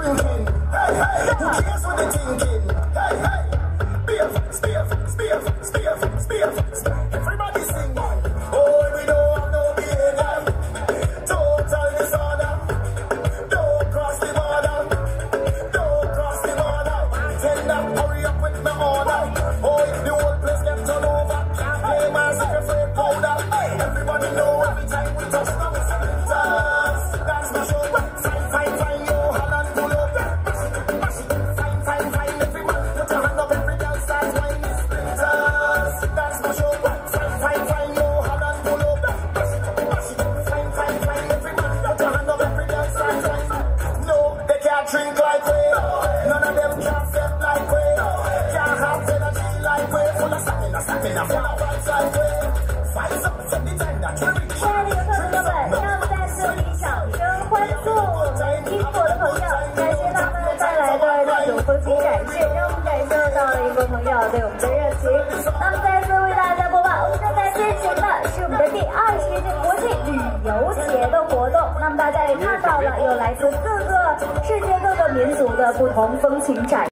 shrinking. Hey, hey, who cares what they're thinking? Hey, hey, spear, spear, spear, spear, spear. Everybody sing. Oh, we don't have no behavior. Total disorder. Don't cross the border. Don't cross the border. Tender. 亲爱的游客朋友们，让我们在这里掌声欢送我们英国的朋友，感谢他们带来的一段和情展，让我们感受到了英国朋友对我们的热情。那么在。游鞋的活动。那么大家也看到了，有来自各个世界各个民族的不同风情展。